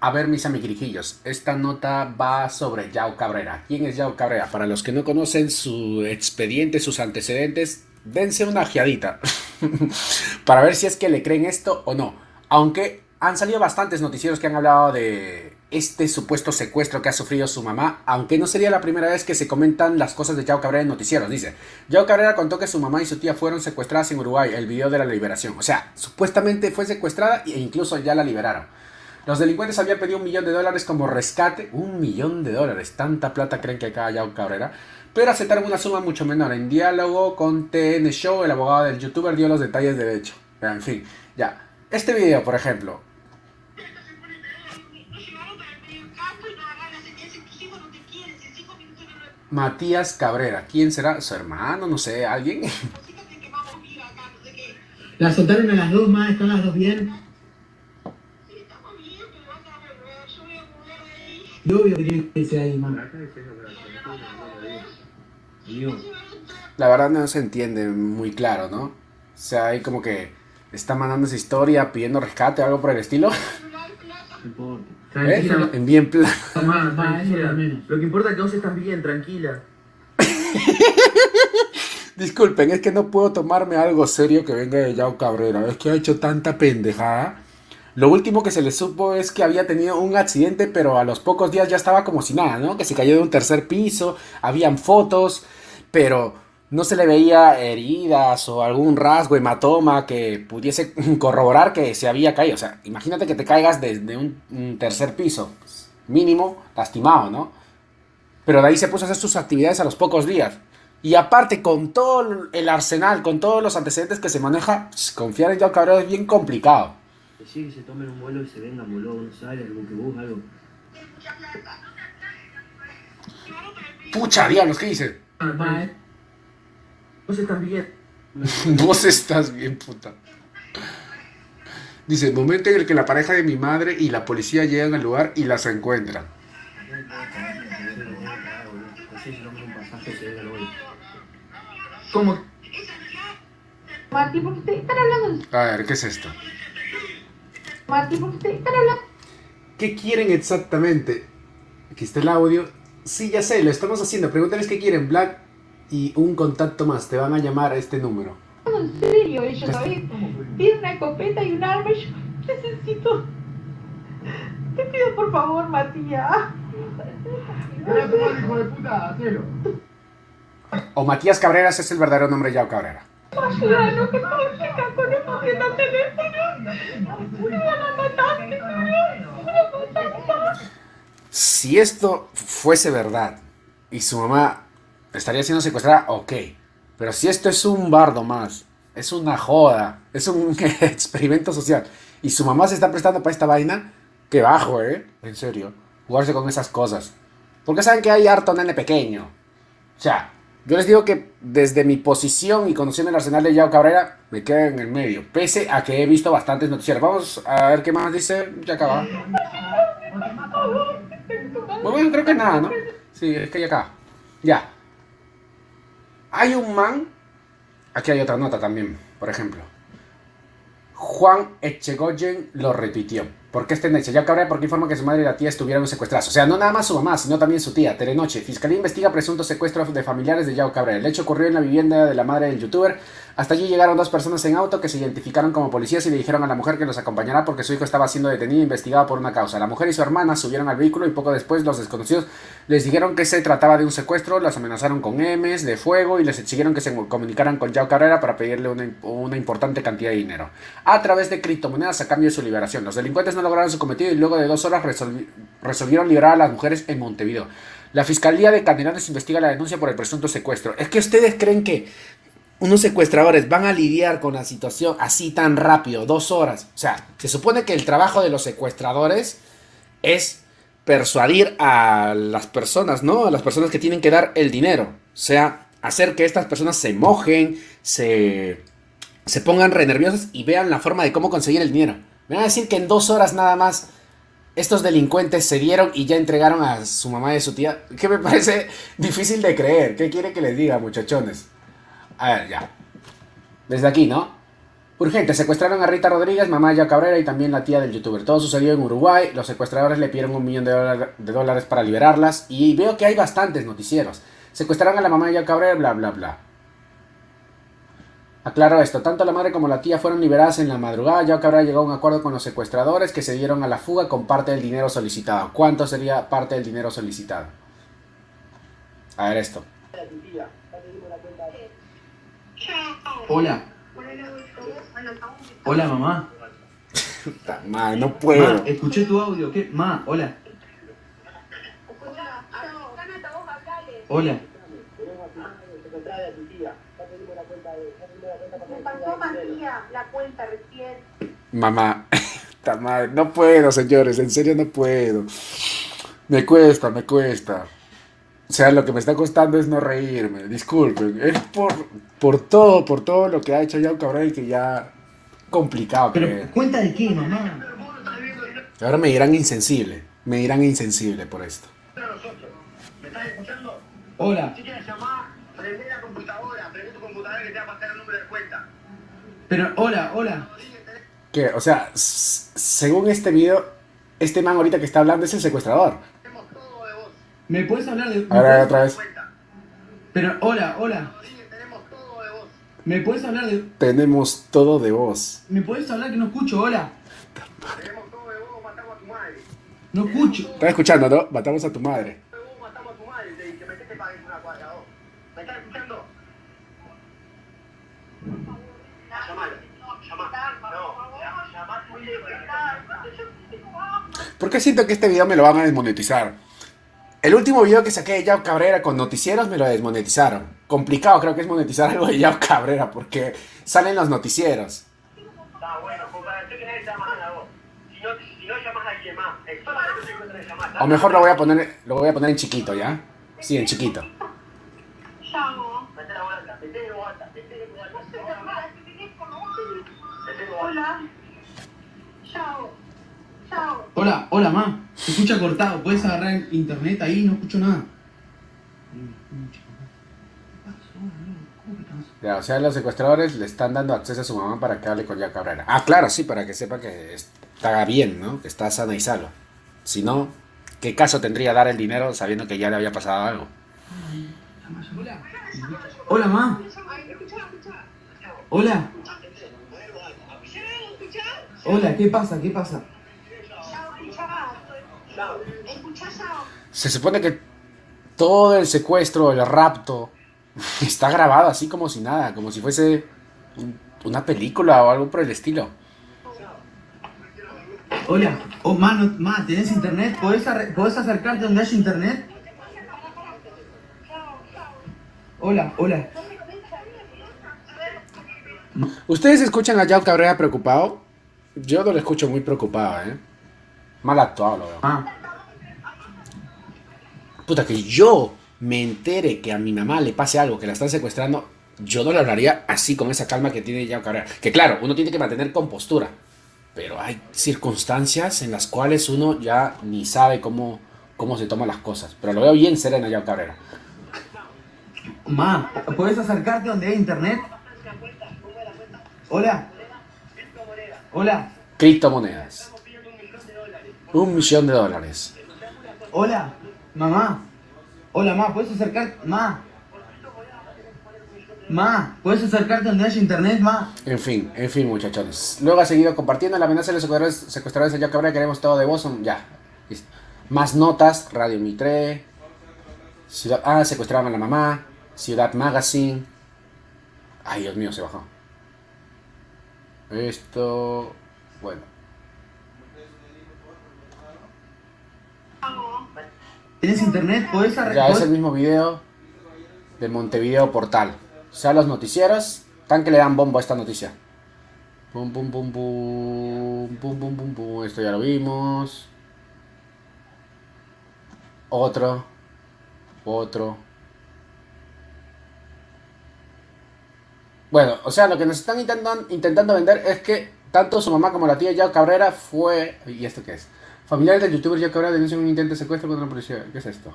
A ver, mis amiguijillos, esta nota va sobre Yao Cabrera. ¿Quién es Yao Cabrera? Para los que no conocen su expediente, sus antecedentes, dense una ajeadita para ver si es que le creen esto o no. Aunque han salido bastantes noticieros que han hablado de este supuesto secuestro que ha sufrido su mamá, aunque no sería la primera vez que se comentan las cosas de Yao Cabrera en noticieros. Dice, Yao Cabrera contó que su mamá y su tía fueron secuestradas en Uruguay, el video de la liberación. O sea, supuestamente fue secuestrada e incluso ya la liberaron. Los delincuentes habían pedido un millón de dólares como rescate. Un millón de dólares. Tanta plata creen que acá Yao Cabrera. Pero aceptaron una suma mucho menor. En diálogo con TN Show, el abogado del youtuber dio los detalles de hecho. En fin, ya. Este video, por ejemplo. Matías Cabrera. ¿Quién será? ¿Su hermano? No sé, ¿alguien? La soltaron a las dos, más, están las dos bien. La verdad no se entiende muy claro, ¿no? O sea, hay como que está mandando esa historia pidiendo rescate o algo por el estilo. ¿Eh? En bien plan. Lo que importa es que vos estás bien, tranquila. Disculpen, es que no puedo tomarme algo serio que venga de Yao Cabrera. Es que ha hecho tanta pendejada. Lo último que se le supo es que había tenido un accidente, pero a los pocos días ya estaba como si nada, ¿no? Que se cayó de un tercer piso, habían fotos, pero no se le veía heridas o algún rasgo, hematoma que pudiese corroborar que se había caído. O sea, imagínate que te caigas desde un, tercer piso, mínimo lastimado, ¿no? Pero de ahí se puso a hacer sus actividades a los pocos días. Y aparte, con todo el arsenal, con todos los antecedentes que se maneja, confiar en Joao Cabrera es bien complicado. Decir que se tomen un vuelo y se vengan, boludo, no sale, algo que vos, algo. Pucha, diablos, ¿qué dice? Vos estás bien. Vos estás bien, puta. Dice, momento en el que la pareja de mi madre y la policía llegan al lugar y las encuentran. ¿Cómo? Mati, ¿por qué están hablando? A ver, ¿qué es esto? Mati, ¿por qué están hablando? ¿Qué quieren exactamente? Aquí está el audio. Sí, ya sé, lo estamos haciendo. Pregúntales qué quieren, Black. Y un contacto más. Te van a llamar a este número. En serio, ellos saben. Piden una escopeta y un arma. Yo necesito. Te pido por favor, Matías. hijo de puta, hacelo. O Matías Cabreras es el verdadero nombre de Yao Cabrera. Ayúdanos, que todo con esto Si esto fuese verdad y su mamá estaría siendo secuestrada, ok. Pero si esto es un bardo más, es una joda, es un experimento social, y su mamá se está prestando para esta vaina, que bajo, ¿eh? En serio. Jugarse con esas cosas. Porque saben que hay harto nene pequeño. O sea, yo les digo que desde mi posición y conociendo el arsenal de Yao Cabrera, me quedo en el medio. Pese a que he visto bastantes noticias. Vamos a ver qué más dice. Ya acaba. Bueno, creo que nada, ¿no? Sí, es que ya acá. Ya. Hay un man. Aquí hay otra nota también, por ejemplo. Juan Echegoyen lo repitió. ¿Por qué es tendencia? Ya Cabrera porque informa que su madre y la tía estuvieron secuestradas. O sea, no nada más su mamá, sino también su tía. Telenoche. Fiscalía investiga presunto secuestro de familiares de Yao Cabrera. El hecho ocurrió en la vivienda de la madre del youtuber. Hasta allí llegaron dos personas en auto que se identificaron como policías y le dijeron a la mujer que los acompañará porque su hijo estaba siendo detenido e investigado por una causa. La mujer y su hermana subieron al vehículo y poco después los desconocidos les dijeron que se trataba de un secuestro, las amenazaron con M's de fuego y les exigieron que se comunicaran con Yao Cabrera para pedirle una, importante cantidad de dinero. A través de criptomonedas a cambio de su liberación. Los delincuentes no lograron su cometido y luego de dos horas resolvieron liberar a las mujeres en Montevideo. La Fiscalía de Canelones investiga la denuncia por el presunto secuestro. Es que ustedes creen que unos secuestradores van a lidiar con la situación así tan rápido, dos horas. O sea, se supone que el trabajo de los secuestradores es persuadir a las personas, ¿no? A las personas que tienen que dar el dinero. O sea, hacer que estas personas se mojen, se, se pongan re nerviosas y vean la forma de cómo conseguir el dinero. Me van a decir que en dos horas nada más estos delincuentes se dieron y ya entregaron a su mamá y a su tía. Que me parece difícil de creer. ¿Qué quiere que les diga, muchachones? A ver, ya. Desde aquí, ¿no? Urgente, secuestraron a Rita Rodríguez, mamá de Cabrera y también la tía del youtuber. Todo sucedió en Uruguay. Los secuestradores le pidieron un millón de, dólar- de dólares para liberarlas. Y veo que hay bastantes noticieros. Secuestraron a la mamá de Yao Cabrera, bla, bla, bla. Aclaro esto, tanto la madre como la tía fueron liberadas en la madrugada. Yao Cabrera llegó a un acuerdo con los secuestradores que se dieron a la fuga con parte del dinero solicitado. ¿Cuánto sería parte del dinero solicitado? A ver esto. Hola. Hola, mamá. Madre, no puedo. Ma, escuché tu audio. ¿Qué? Ma, hola. Hola. Mamá, no puedo, señores, en serio no puedo. Me cuesta, me cuesta. O sea, lo que me está costando es no reírme, disculpen. Es por, por todo, por todo lo que ha hecho Yao Cabrera y que ya complicado Pero, creer. ¿cuenta de qué, mamá? Ahora me dirán insensible, me dirán insensible por esto. ¿Me estás escuchando? Hola. Si quieres llamar, prende la computadora, prende tu computadora que te va a pasar el número de cuenta. Pero, hola, hola. Que, o sea, según este video, este man ahorita que está hablando es el secuestrador. ¿Me puedes hablar de.? A ver, otra vez. Cuenta. Pero, hola, hola. Rodríguez, tenemos todo de vos. ¿Me puedes hablar de.? Tenemos todo de vos. ¿Me puedes hablar que no escucho? Hola. Tenemos todo de vos, matamos a tu madre. No escucho. ¿Estás escuchando, no? Matamos a tu madre. Matamos a tu madre. Te dije. ¿Por qué siento que este video me lo van a desmonetizar? El último video que saqué de Yao Cabrera con noticieros me lo desmonetizaron. Complicado creo que es monetizar algo de Yao Cabrera porque salen los noticieros. Está bueno. O mejor lo voy a poner, lo voy a poner en chiquito, ¿ya? Sí, en chiquito. Hola. Chao. Hola, hola, ma. Se escucha cortado. ¿Puedes agarrar el internet ahí? No escucho nada. Ya, o sea, los secuestradores le están dando acceso a su mamá para que hable con Yao Cabrera. Ah, claro, sí, para que sepa que está bien, ¿no? Que está sana y salva. Si no, ¿qué caso tendría dar el dinero sabiendo que ya le había pasado algo? Hola. Hola, ma. Hola. Hola, ¿qué pasa? ¿Qué pasa? Se supone que todo el secuestro, el rapto, está grabado así como si nada, como si fuese un- una película o algo por el estilo. Hola. Oh, ma, no- ma, ¿tenés internet? ¿Podés, arre- ¿Podés acercarte donde haya internet? Hola, hola. ¿Ustedes escuchan a Yao Cabrera preocupado? Yo no lo escucho muy preocupado, ¿eh? Mal actuado lo veo. Ah, Puta, que yo me entere que a mi mamá le pase algo, que la están secuestrando, yo no le hablaría así, con esa calma que tiene Yao Cabrera. Que claro, uno tiene que mantener compostura. Pero hay circunstancias en las cuales uno ya ni sabe cómo, cómo se toman las cosas. Pero lo veo bien sereno Yao Cabrera. ma, ¿podés acercarte donde hay internet? Hola. Hola. Criptomonedas. Un millón de dólares. Hola. Mamá. Hola, ma, ¿puedes acercarte? Ma. Ma, ¿puedes acercarte donde haya internet, ma? En fin, en fin, muchachones. Luego ha seguido compartiendo la amenaza de los secuestradores, secuestradores de Yao Cabrera. Queremos todo de vos. son- Ya. listo. Más notas. Radio Mitre. Ciudad. Ah, secuestraron a la mamá. Ciudad Magazine. Ay, Dios mío, se bajó. Esto. Bueno. ¿Tienes internet? ¿Podés Ya arreglar? es el mismo video de Montevideo Portal. O sea, los noticieros están que le dan bombo a esta noticia. Pum, pum, pum, pum, pum, pum, pum, pum. Esto ya lo vimos. Otro. Otro. Bueno, o sea, lo que nos están intentando, intentando vender es que tanto su mamá como la tía Yao Cabrera fue... ¿Y esto qué es? Familiares del youtuber Yao Cabrera denuncian un intento de secuestro contra la policía. ¿Qué es esto?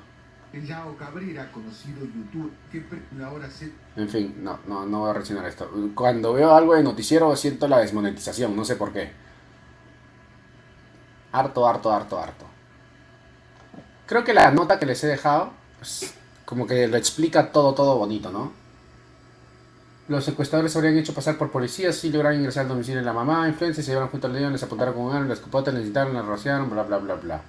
el Yao Cabrera, conocido youtuber, que ahora se En fin, no, no, no voy a reaccionar a esto. Cuando veo algo de noticiero siento la desmonetización, no sé por qué. Harto, harto, harto, harto. Creo que la nota que les he dejado, pues, como que lo explica todo, todo bonito, ¿no? Los secuestradores se habrían hecho pasar por policías y lograron ingresar al domicilio de la mamá. Influencers se llevaron junto al niño, les apuntaron con un arma, les escupotaron, les necesitaron, les rociaron, bla, bla, bla, bla.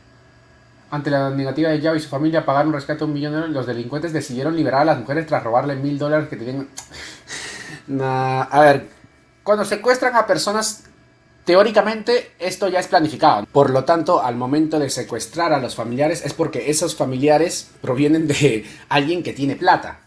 Ante la negativa de Yao y su familia a pagar un rescate de un millón de dólares, los delincuentes decidieron liberar a las mujeres tras robarle mil dólares que tenían. Nah, a ver, cuando secuestran a personas, teóricamente esto ya es planificado. Por lo tanto, al momento de secuestrar a los familiares es porque esos familiares provienen de alguien que tiene plata.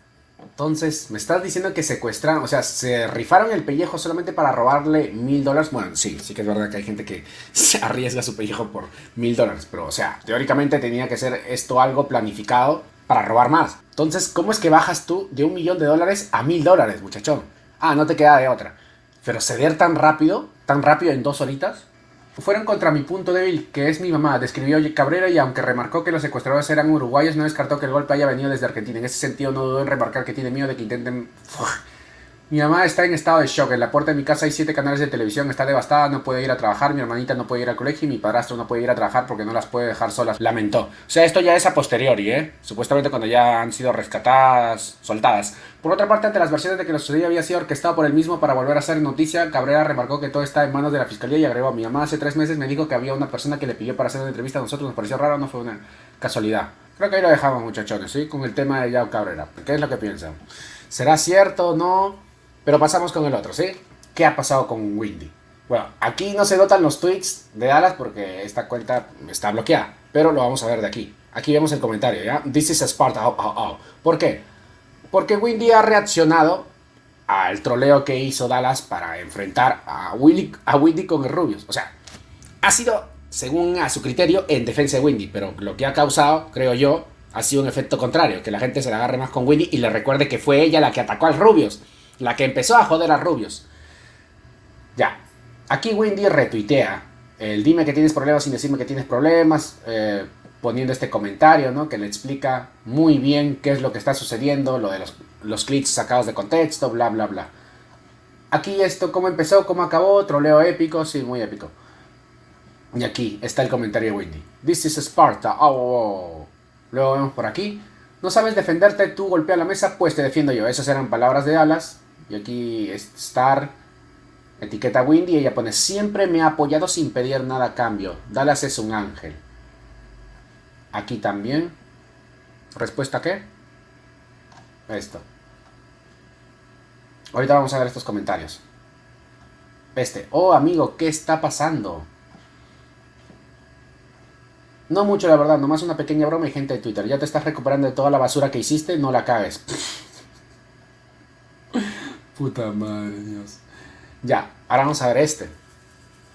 Entonces, me estás diciendo que secuestraron, o sea, se rifaron el pellejo solamente para robarle mil dólares. Bueno, sí, sí que es verdad que hay gente que se arriesga su pellejo por mil dólares, pero, o sea, teóricamente tenía que ser esto algo planificado para robar más. Entonces, ¿cómo es que bajas tú de un millón de dólares a mil dólares, muchachón? Ah, no te queda de otra. Pero ceder tan rápido, tan rápido en dos horitas, fueron contra mi punto débil, que es mi mamá, describió Cabrera y aunque remarcó que los secuestradores eran uruguayos, no descartó que el golpe haya venido desde Argentina. En ese sentido no dudó en remarcar que tiene miedo de que intenten... Mi mamá está en estado de shock. En la puerta de mi casa hay siete canales de televisión. Está devastada, no puede ir a trabajar. Mi hermanita no puede ir al colegio y mi padrastro no puede ir a trabajar porque no las puede dejar solas. Lamentó. O sea, esto ya es a posteriori, ¿eh? Supuestamente cuando ya han sido rescatadas, soltadas. Por otra parte, ante las versiones de que lo sucedido había sido orquestado por él mismo para volver a ser noticia, Cabrera remarcó que todo está en manos de la fiscalía y agregó: Mi mamá hace tres meses me dijo que había una persona que le pidió para hacer una entrevista a nosotros. Nos pareció raro, no fue una casualidad. Creo que ahí lo dejamos, muchachones, ¿sí? Con el tema de Yao Cabrera. ¿Qué es lo que piensan? ¿Será cierto o no? Pero pasamos con el otro, ¿sí? ¿Qué ha pasado con Windy? Bueno, aquí no se notan los tweets de Dallas porque esta cuenta está bloqueada. Pero lo vamos a ver de aquí. Aquí vemos el comentario, ¿ya? This is Sparta. Oh, oh, oh. ¿Por qué? Porque Windy ha reaccionado al troleo que hizo Dallas para enfrentar a, Willy, a Windy con el Rubius. O sea, ha sido, según a su criterio, en defensa de Windy. Pero lo que ha causado, creo yo, ha sido un efecto contrario. Que la gente se la agarre más con Windy y le recuerde que fue ella la que atacó al Rubius. La que empezó a joder a Rubius. Ya. Aquí Windy retuitea el dime que tienes problemas sin decirme que tienes problemas. eh, poniendo este comentario, ¿no? Que le explica muy bien qué es lo que está sucediendo, lo de los, los clips sacados de contexto, bla, bla, bla. Aquí esto, cómo empezó, cómo acabó, troleo épico, sí, muy épico. Y aquí está el comentario de Windy. This is Sparta. Oh, oh, oh. Luego vemos por aquí. No sabes defenderte, tú golpea la mesa, pues te defiendo yo. Esas eran palabras de Alas. Y aquí Star etiqueta Windy y ella pone, siempre me ha apoyado sin pedir nada a cambio. Dallas es un ángel. Aquí también. ¿Respuesta qué? Esto. Ahorita vamos a ver estos comentarios. Este. Oh, amigo, ¿qué está pasando? No mucho, la verdad. Nomás una pequeña broma y gente de Twitter. Ya te estás recuperando de toda la basura que hiciste. No la cagues. Puta madre, Dios. Ya, ahora vamos a ver este.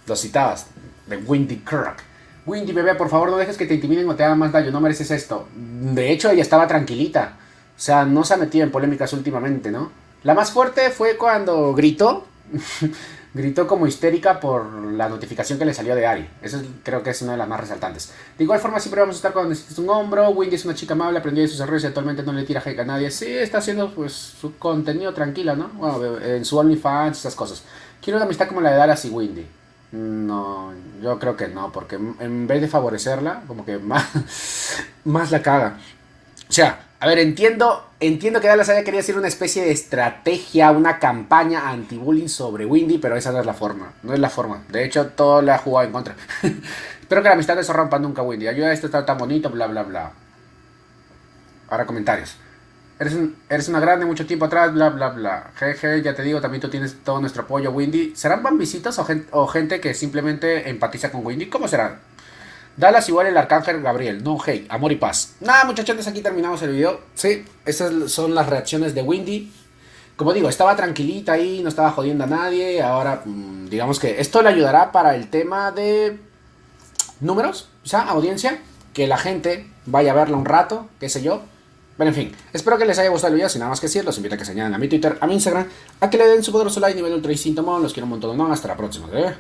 Lo citabas. De Windy Kirk. Windy, bebé, por favor, no dejes que te intimiden o te hagan más daño. No mereces esto. De hecho, ella estaba tranquilita. O sea, no se ha metido en polémicas últimamente, ¿no? La más fuerte fue cuando gritó. gritó como histérica por la notificación que le salió de Ari. Eso es- creo que es una de las más resaltantes. De igual forma, siempre vamos a estar cuando necesites un hombro. Windy es una chica amable, aprendió de sus errores y actualmente no le tira hate a nadie. Sí, está haciendo pues su contenido tranquila, ¿no? Bueno, en su OnlyFans, esas cosas. Quiero una amistad como la de Dallas y Windy. No, yo creo que no, porque en vez de favorecerla, como que más, más la caga. O sea, a ver, entiendo, entiendo que Dallas haya querido hacer una especie de estrategia, una campaña anti-bullying sobre Windy, pero esa no es la forma. No es la forma. De hecho, todo le ha jugado en contra. Espero que la amistad no se rompa nunca, Windy. Ayuda a esto está tan bonito, bla, bla, bla. Ahora comentarios. Eres, un- eres una grande mucho tiempo atrás, bla, bla, bla. Jeje, ya te digo, también tú tienes todo nuestro apoyo, Windy. ¿Serán bambisitos o, gen- o gente que simplemente empatiza con Windy? ¿Cómo serán? Dallas igual el arcángel Gabriel. No hate, amor y paz. Nada, muchachones, aquí terminamos el video. Sí, esas son las reacciones de Windy. Como digo, estaba tranquilita ahí, no estaba jodiendo a nadie. Ahora, mm, digamos que esto le ayudará para el tema de números, o sea, audiencia. Que la gente vaya a verlo un rato, qué sé yo. Pero en fin, espero que les haya gustado el video. Sin nada más que decir, los invito a que se añadan a mi Twitter, a mi Instagram, a que le den su poderoso like nivel ultra síntoma. Los quiero un montón. ¿no? Hasta la próxima. ¿eh?